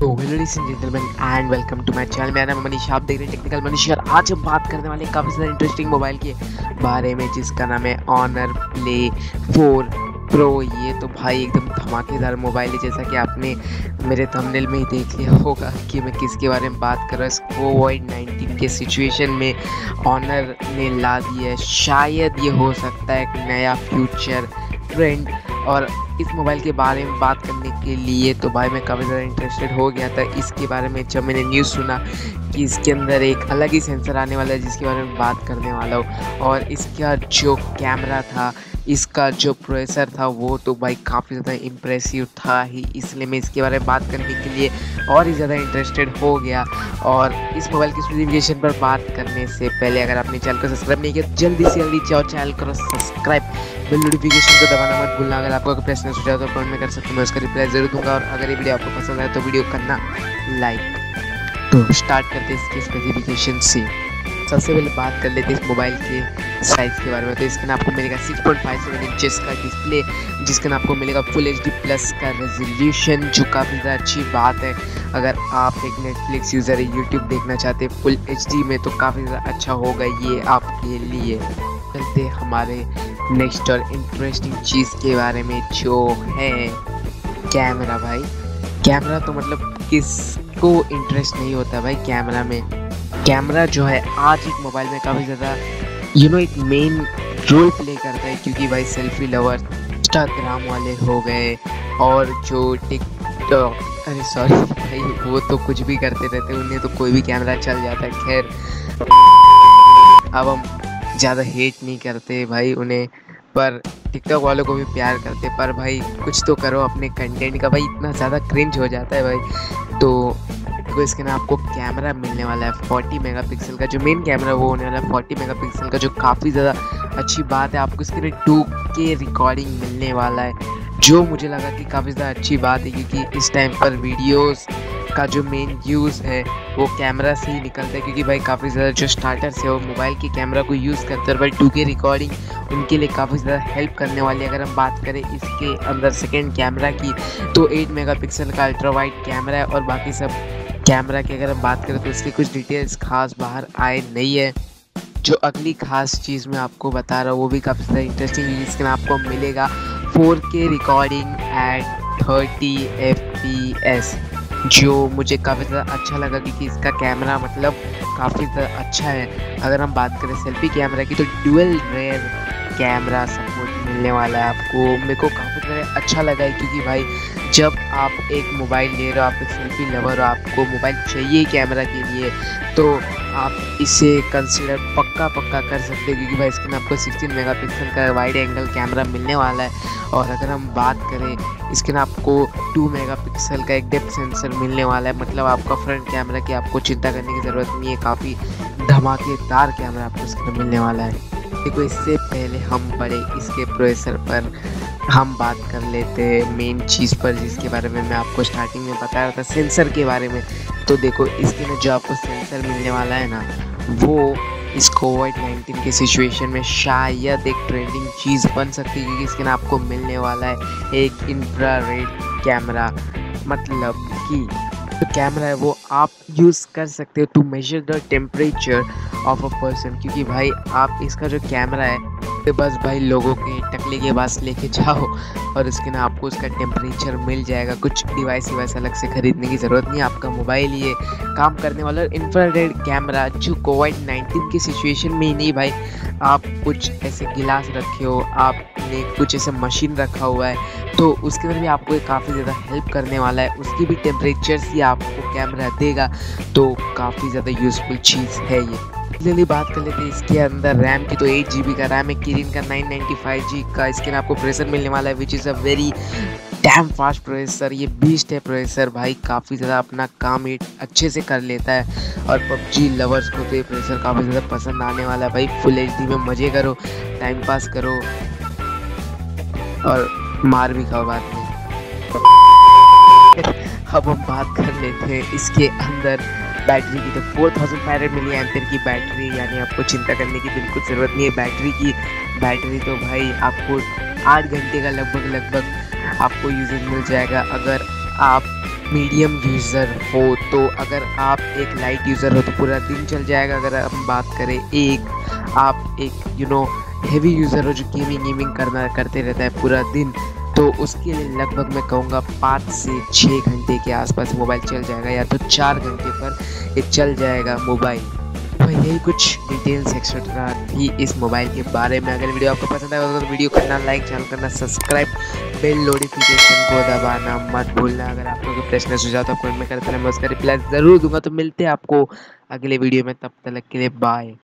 तो gentleman and welcome to my channel मेरा नाम मनीष, आप देख रहे हैं टेक्निकल मनीष, और आज हम बात करने वाले काफ़ी ज़्यादा इंटरेस्टिंग मोबाइल के बारे में, जिसका नाम है ऑनर प्ले फोर प्रो ये तो भाई एकदम धमाकेदार मोबाइल है, जैसा कि आपने मेरे थंबनेल में ही देख लिया होगा कि मैं किसके बारे में बात कर रहा हूँ। कोविड नाइन्टीन के सिचुएशन में ऑनर ने ला दिया है। शायद ये हो सकता है एक नया फ्यूचर ट्रेंड और इस मोबाइल के बारे में बात करने के लिए तो भाई मैं काफ़ी ज़्यादा इंटरेस्टेड हो गया था। इसके बारे में जब मैंने न्यूज़ सुना कि इसके अंदर एक अलग ही सेंसर आने वाला है जिसके बारे में बात करने वाला हूँ और इसका जो कैमरा था, इसका जो प्रोसेसर था, वो तो भाई काफ़ी ज़्यादा इम्प्रेसिव था ही। इसलिए मैं इसके बारे में बात करने के लिए और ही ज़्यादा इंटरेस्टेड हो गया और इस मोबाइल की स्पेसिफिकेशन पर बात करने से पहले अगर आपने चैनल को सब्सक्राइब नहीं किया तो जल्दी से जल्दी जाओ चैनल करो सब्सक्राइब बिल नोटिफिकेशन को दबाना मत भूलना। अगर आपको प्रेस प्रश्न सुझाव तो कमेंट में कर सकते मैं उसका रिप्लाई ज़रूर दूँगा और अगर ये वीडियो आपको पसंद आए तो वीडियो करना लाइक तो स्टार्ट करते हैं इसके स्पेसिफिकेशन से। सबसे पहले बात कर लेते हैं इस मोबाइल के साइज़ के बारे में। तो इसके ना आपको मिलेगा 6.57 इंचेस का डिस्प्ले जिसके आपको मिलेगा फुल एच डी प्लस का रेजोल्यूशन जो काफ़ी ज़्यादा अच्छी बात है। अगर आप एक नेटफ्लिक्स यूज़र है यूट्यूब देखना चाहते हैं फुल एचडी में तो काफ़ी ज़्यादा अच्छा होगा ये आपके लिए। चलते हमारे नेक्स्ट और इंटरेस्टिंग चीज़ के बारे में जो है कैमरा भाई। कैमरा तो मतलब किसको इंटरेस्ट नहीं होता भाई कैमरा में। कैमरा जो है आज एक मोबाइल में काफ़ी ज़्यादा यू नो एक मेन रोल प्ले करता है क्योंकि भाई सेल्फी लवर इंस्टाग्राम वाले हो गए और जो टिकटॉक अरे सॉरी भाई, वो तो कुछ भी करते रहते उन्हें तो कोई भी कैमरा चल जाता है, खैर। अब हम ज़्यादा हेट नहीं करते भाई उन्हें। पर टिकटॉक वालों को भी प्यार करते पर भाई, कुछ तो करो अपने कंटेंट का। भाई, इतना ज़्यादा क्रिंज हो जाता है भाई। तो इसके ना आपको कैमरा मिलने वाला है। 40 मेगापिक्सल का जो मेन कैमरा वो होने वाला है 40 मेगापिक्सल का, जो काफ़ी ज़्यादा अच्छी बात है। आपको इसके लिए टू के रिकॉर्डिंग मिलने वाला है। जो मुझे लगा कि काफ़ी ज़्यादा अच्छी बात है, क्योंकि इस टाइम पर वीडियोस का जो मेन यूज़ है, वो कैमरा से ही निकलता है, क्योंकि भाई काफ़ी ज़्यादा जो स्टार्टर्स है, वो मोबाइल के कैमरा को यूज़ करते हैं भाई टू के रिकॉर्डिंग उनके लिए काफ़ी ज़्यादा हेल्प करने वाली अगर हम बात करें इसके अंदर सेकेंड कैमरा की तो 8 मेगापिक्सल का अल्ट्रा वाइड कैमरा है और बाकी सब कैमरा की अगर हम बात करें तो इसकी कुछ डिटेल्स खास बाहर आए नहीं है। जो अगली खास चीज़ मैं आपको बता रहा हूँ, वो भी काफ़ी ज़्यादा इंटरेस्टिंग है, जिसके आपको मिलेगा 4K रिकॉर्डिंग एट 30 एफ़ जो मुझे काफ़ी ज़्यादा अच्छा लगा क्योंकि इसका कैमरा मतलब काफ़ी ज़्यादा अच्छा है। अगर हम बात करें सेल्फी कैमरा की तो डुअल रेयर कैमरा सपोर्ट मिलने वाला है आपको। मेरे को काफ़ी अच्छा लगा है क्योंकि भाई, जब आप एक मोबाइल ले रहे हो, आप एक सेल्फी लवर हो, आपको मोबाइल चाहिए कैमरा के लिए तो आप इसे कंसिडर पक्का पक्का कर सकते हो क्योंकि भाई इसके आपको 16 मेगापिक्सल का वाइड एंगल कैमरा मिलने वाला है। और अगर हम बात करें, इसके ना आपको 2 मेगापिक्सल का एक डेप्थ सेंसर मिलने वाला है। मतलब आपका फ्रंट कैमरा की आपको चिंता करने की ज़रूरत नहीं है, काफ़ी धमाकेदार कैमरा आपको इसके मिलने वाला है। देखो, इससे पहले हम बड़े इसके प्रोसेसर पर हम बात कर लेते हैं मेन चीज़ पर, जिसके बारे में मैं आपको स्टार्टिंग में बता रहा था सेंसर के बारे में। तो देखो, इसके में जो आपको सेंसर मिलने वाला है ना, वो इस कोविड नाइन्टीन के सिचुएशन में शायद एक ट्रेंडिंग चीज़ बन सकती है, क्योंकि इसके ना आपको मिलने वाला है एक इंफ्रारेड कैमरा मतलब कि जो कैमरा है, वो आप यूज़ कर सकते हो to measure the temperature of a person क्योंकि भाई, आप इसका जो कैमरा है तो बस भाई लोगों के टकले के पास लेके जाओ और उसके ना आपको उसका टेम्परेचर मिल जाएगा। कुछ डिवाइस डिवाइस अलग से ख़रीदने की ज़रूरत नहीं आपका मोबाइल ये काम करने वाला इंफ्रारेड कैमरा जो कोविड नाइन्टीन की सिचुएशन में ही नहीं भाई, आप कुछ ऐसे गिलास रखे हो आपने कुछ ऐसे मशीन रखा हुआ है तो उसके अंदर भी आपको काफ़ी ज़्यादा हेल्प करने वाला है। उसकी भी टेम्परेचर से आपको कैमरा देगा तो काफ़ी ज़्यादा यूज़फुल चीज़ है ये। जल्दी बात कर लेते हैं इसके अंदर रैम की तो एट जी का रैम है किरिन का नाइन नाइन्टी फाइव जी का इसके आपको प्रोसेसर मिलने वाला है which is a very damn fast processor ये बीस्ट है प्रोसेसर भाई काफ़ी ज़्यादा अपना काम ये अच्छे से कर लेता है, और पबजी लवर्स को तो ये प्रोसेसर काफ़ी ज़्यादा पसंद आने वाला है। भाई फुल एच में मज़े करो टाइम पास करो और मार भी खाओ बाद में। अब हम बात कर लेते हैं इसके अंदर बैटरी की। तो four thousand five hundred milliampere की बैटरी, यानी आपको चिंता करने की बिल्कुल ज़रूरत नहीं है। बैटरी की बैटरी तो भाई आपको आठ घंटे का लगभग लगभग आपको यूजेज मिल जाएगा। अगर आप मीडियम यूज़र हो तो अगर आप एक लाइट यूज़र हो तो पूरा दिन चल जाएगा। अगर हम बात करें एक, आप एक you you know heavy user हो जो गेमिंग गेमिंग करना करते रहता है पूरा दिन तो उसके लिए लगभग मैं कहूँगा पाँच से छः घंटे के आसपास मोबाइल चल जाएगा या तो चार घंटे पर ये चल जाएगा मोबाइल तो यही कुछ डिटेल्स एक्सेट्रा थी इस मोबाइल के बारे में। अगर वीडियो आपको पसंद आया तो वीडियो करना लाइक चैनल करना सब्सक्राइब बेल नोटिफिकेशन को दबाना मत भूलना। अगर आपको कोई प्रश्न सुझाव तो कमेंट में करते मैं उसका रिप्लाई ज़रूर दूँगा। तो मिलते हैं आपको अगले वीडियो में, तब तक के लिए बाय